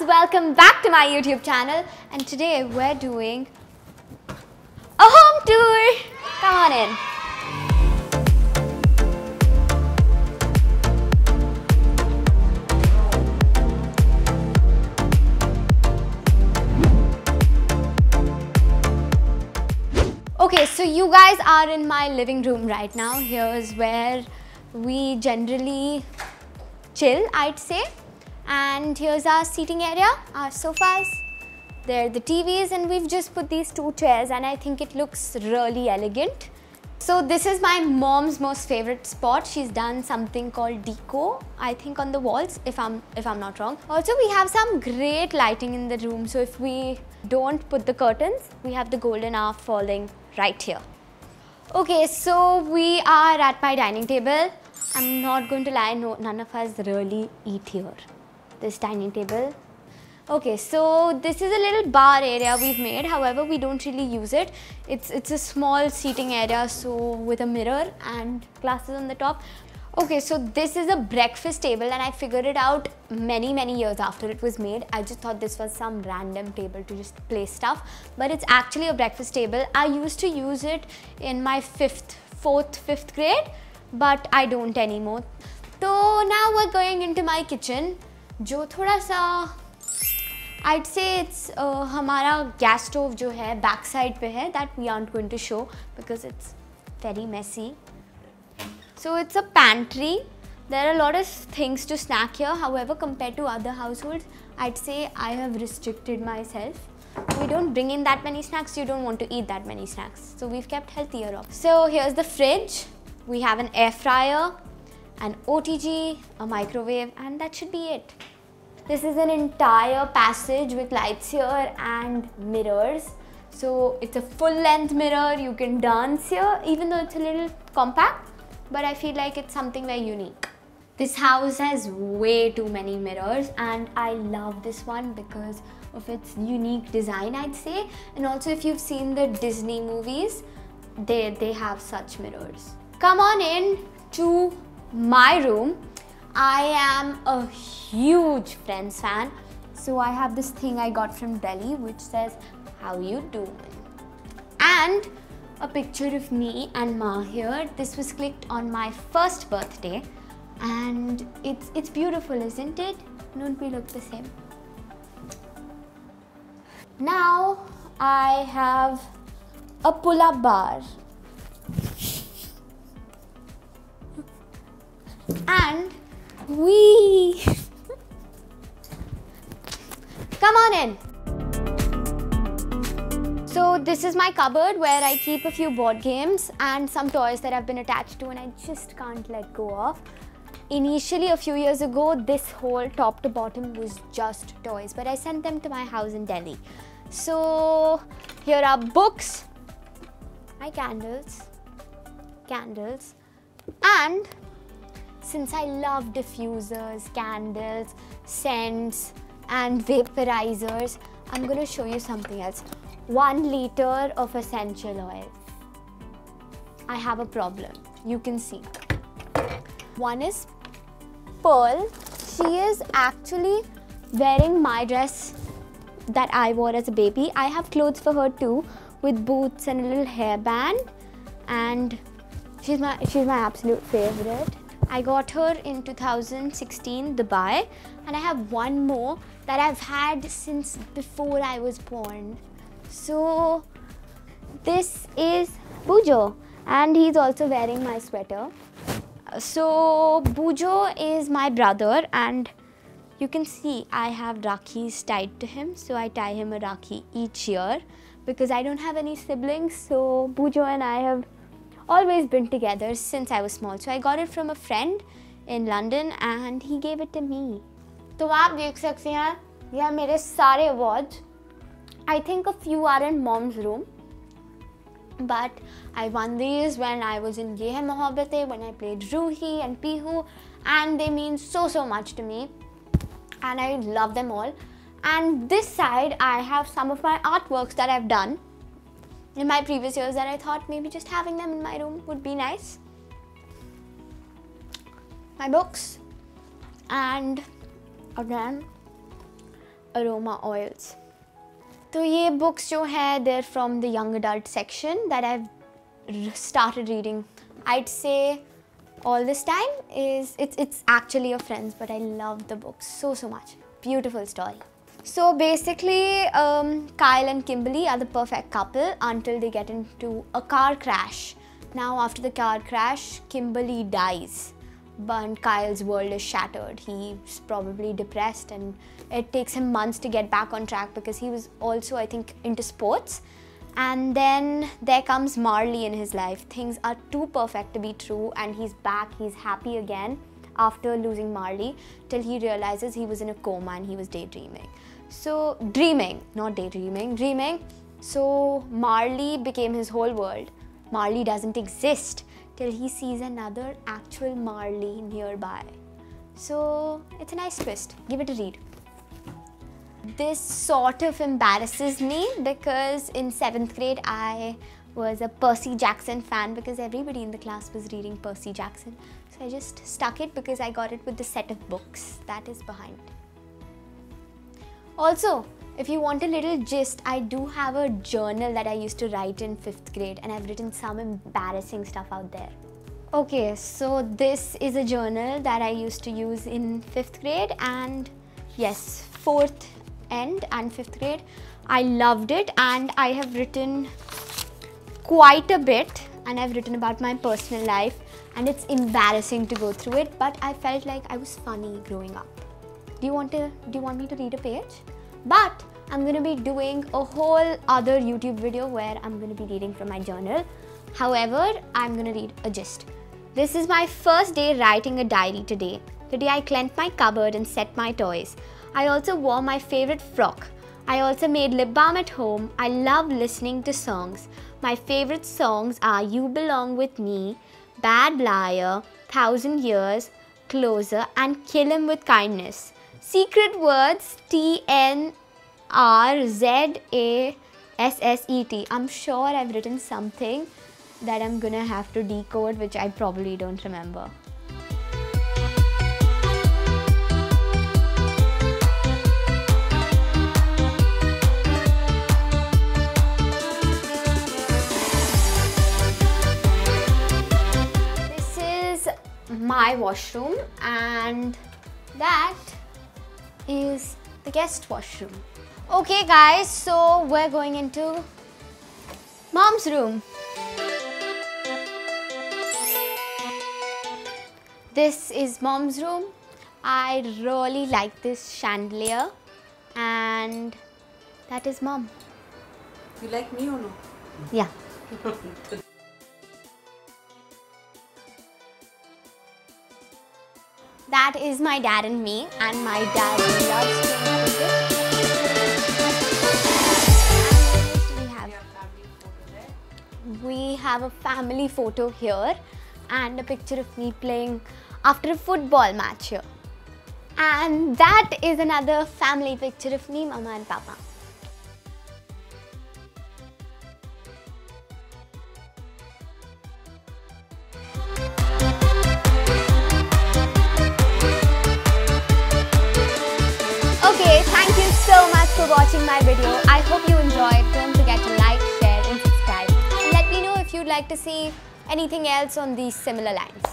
loves, welcome back to my YouTube channel and today we're doing a home tour. Come on in. Okay, so you guys are in my living room right now. Here's where we generally chill, I'd say. And here's our seating area, our sofas. There are the TVs and we've just put these two chairs and I think it looks really elegant. So this is my mom's most favorite spot. She's done something called deco, I think on the walls, if I'm if I'm not wrong. Also, we have some great lighting in the room. So if we don't put the curtains, we have the golden hour falling right here. Okay, so we are at my dining table. I'm not going to lie, no, none of us really eat here. This dining table Okay, so this is a little bar area we've made. However, we don't really use it. It's it's a small seating area, so with a mirror and glasses on the top. Okay, so this is a breakfast table and I figured it out many, many years after it was made. I just thought this was some random table to just place stuff, but it's actually a breakfast table. I used to use it in my fifth, fourth, fifth grade, but I don't anymore. So now we're going into my kitchen, जो थोड़ा सा आइट से it's हमारा gas stove जो है back side पे है that we aren't going to show because it's very messy so it's a pantry there are lot of things to snack here however compare to other household I'd say I have restricted myself we don't bring in that many snacks you don't want to eat that many snacks so we kept healthier off so here is the fridge we have an air fryer an OTG, a microwave, and that should be it. This is an entire passage with lights here and mirrors. So it's a full length mirror. You can dance here, even though it's a little compact, but I feel like it's something very unique. This house has way too many mirrors and I love this one because of its unique design, I'd say. And also if you've seen the Disney movies, they, they have such mirrors. Come on in to my room. I am a huge Friends fan. So I have this thing I got from Delhi which says, how you doing? And a picture of me and Ma here. This was clicked on my first birthday and it's, it's beautiful, isn't it? Don't we look the same? Now I have a pull-up bar and we come on in so this is my cupboard where I keep a few board games and some toys that I've been attached to and I just can't let go of. Initially a few years ago this whole top to bottom was just toys but I sent them to my house in Delhi. So here are books, my candles, candles and since I love diffusers, candles, scents and vaporizers, I'm going to show you something else. One liter of essential oil. I have a problem. You can see. One is Pearl. She is actually wearing my dress that I wore as a baby. I have clothes for her too with boots and a little hairband and she's my she's my absolute favorite. I got her in 2016 Dubai and I have one more that I've had since before I was born. So this is Bujo and he's also wearing my sweater. So Bujo is my brother and you can see I have Rakhis tied to him. So I tie him a Rakhi each year because I don't have any siblings. So Bujo and I have always been together since I was small. So I got it from a friend in London and he gave it to me. तो आप देख सकते हैं यह मेरे सारे awards. I think a few are in mom's room. But I won these when I was in Yeh Mohabbatein, when I played Ruhi and Pihu, and they mean so so much to me. And I love them all. And this side, I have some of my artworks that I've done in my previous years that I thought maybe just having them in my room would be nice. My books and again aroma oils. So ये books जो है they're from the young adult section that I've started reading. I'd say all this time is it's it's actually a friends but I love the book so so much. Beautiful story. so basically, um, Kyle and Kimberly are the perfect couple until they get into a car crash. Now, after the car crash, Kimberly dies, but Kyle's world is shattered. He's probably depressed, and it takes him months to get back on track because he was also, I think, into sports. And then there comes Marley in his life. Things are too perfect to be true, and he's back, he's happy again after losing Marley till he realizes he was in a coma and he was daydreaming. So, dreaming, not daydreaming, dreaming. So, Marley became his whole world. Marley doesn't exist till he sees another actual Marley nearby. So, it's a nice twist. Give it a read. This sort of embarrasses me because in seventh grade I was a Percy Jackson fan because everybody in the class was reading Percy Jackson. So I just stuck it because I got it with the set of books that is behind. Also, if you want a little gist, I do have a journal that I used to write in fifth grade and I've written some embarrassing stuff out there. Okay, so this is a journal that I used to use in fifth grade and yes, fourth end and fifth grade. I loved it and I have written quite a bit and I've written about my personal life and it's embarrassing to go through it but I felt like I was funny growing up do you want to do you want me to read a page but i'm going to be doing a whole other youtube video where i'm going to be reading from my journal however i'm going to read a gist this is my first day writing a diary today today i cleaned my cupboard and set my toys i also wore my favorite frock I also made lip balm at home. I love listening to songs. My favorite songs are You Belong With Me, Bad Liar, Thousand Years, Closer, and Kill Him With Kindness. Secret words T N R Z A S S E T. I'm sure I've written something that I'm gonna have to decode, which I probably don't remember. This is my washroom and that is the guest washroom. Okay guys, so we're going into mom's room. This is mom's room. I really like this chandelier and that is mom. You like me or no? Yeah. Is my dad and me, and my dad loves playing cricket. We have? We have a family photo here and a picture of me playing after a football match here. And that is another family picture of me, mama and papa. For watching my video. I hope you enjoyed. Don't forget to like, share and subscribe. And let me know if you'd like to see anything else on these similar lines.